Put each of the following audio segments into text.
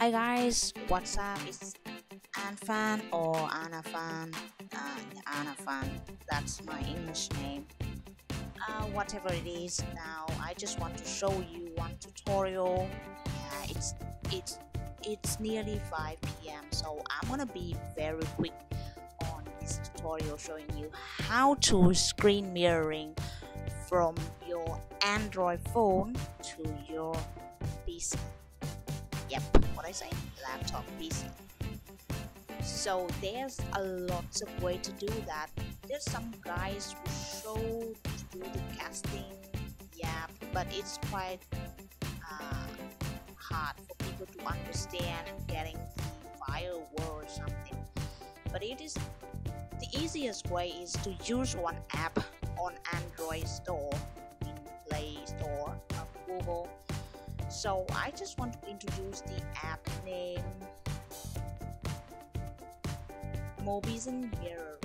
Hi guys, what's up? It's Anh Phan or Anafan. Uh, Anafan, that's my English name. Uh, whatever it is, now I just want to show you one tutorial. Yeah, it's it's it's nearly 5 p.m. So I'm gonna be very quick on this tutorial showing you how to screen mirroring from your Android phone to your PC. Yep, what I say, laptop PC. So there's a lots of way to do that. There's some guys who show to do the casting, yeah, but it's quite uh, hard for people to understand getting the firewall or something. But it is the easiest way is to use one app on Android Store, So I just want to introduce the app name Mobizen Mirror.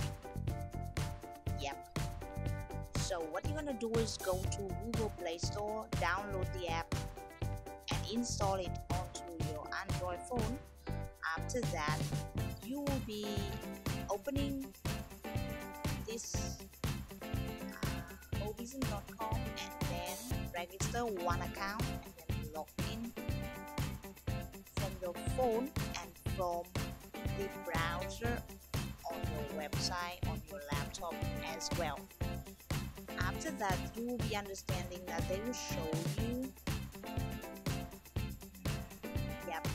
Yep. So what you're gonna do is go to Google Play Store, download the app, and install it onto your Android phone. After that, you will be opening this uh, mobizen.com and then register one account log in from your phone and from the browser on your website on your laptop as well. After that you will be understanding that they will show you yep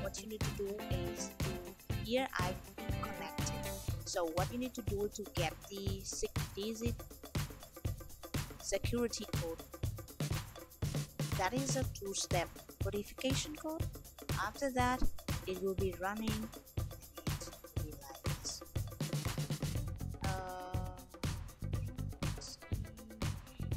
what you need to do is to here I've connected. So what you need to do to get the six digit security code that is a two-step verification code. After that it will be running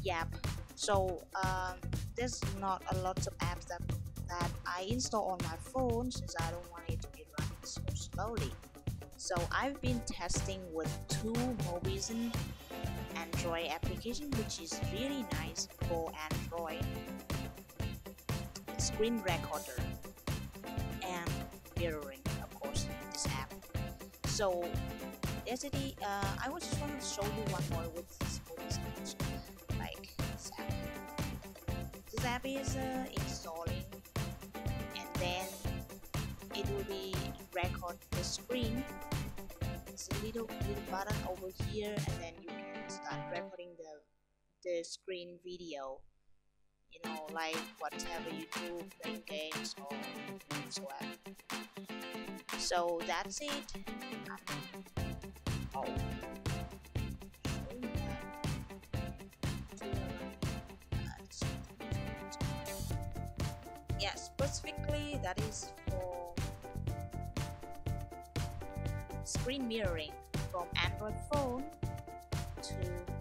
yep. So um, there's not a lot of apps that that I install on my phone since I don't want it to be running so slowly. So I've been testing with two Mobizen Android application which is really nice for Android screen recorder and mirroring of course this app. So yesterday uh, I was just want to show you one more with this like this app. This app is uh, installing and then it will be record the screen. It's a little little button over here and then you can start recording the the screen video you know like whatever you do playing games or whatsoever. So that's it. Oh. Yeah specifically that is for screen mirroring from android phone to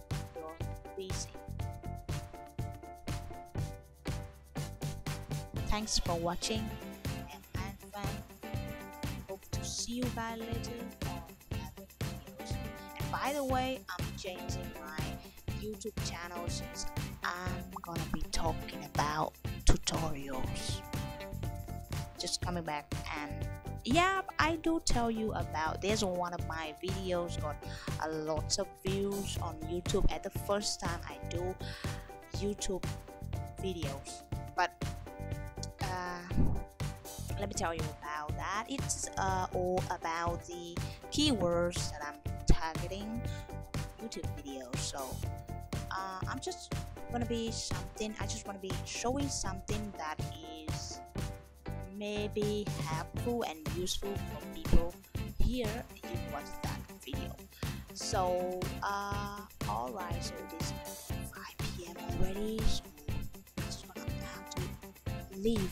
thanks for watching and fun hope to see you guys later on other videos and by the way i'm changing my youtube channel since i'm gonna be talking about tutorials. Just coming back and yeah i do tell you about there's one of my videos got a lot of views on youtube. At the first time i do youtube videos but let me tell you about that. It's uh, all about the keywords that i'm targeting youtube videos. So uh, i'm just gonna be something i just want to be showing something that is maybe helpful and useful for people here you watch that video. So uh alright so it is 5 p.m already so i just gonna have to leave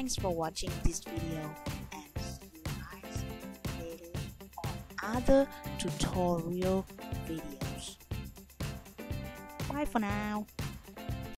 thanks for watching this video and see you guys later on other tutorial videos. Bye for now